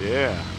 Yeah.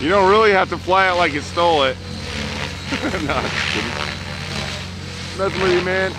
You don't really have to fly it like you stole it. no. Messing with you, man.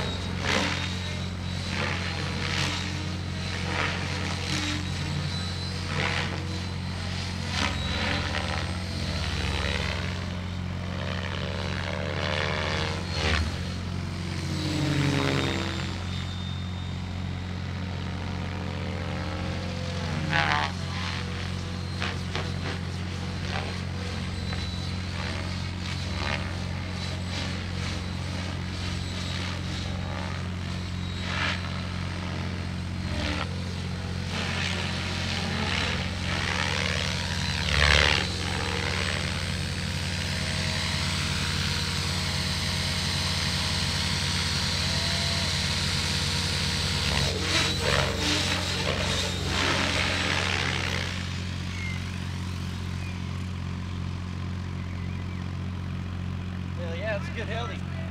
let's get healthy.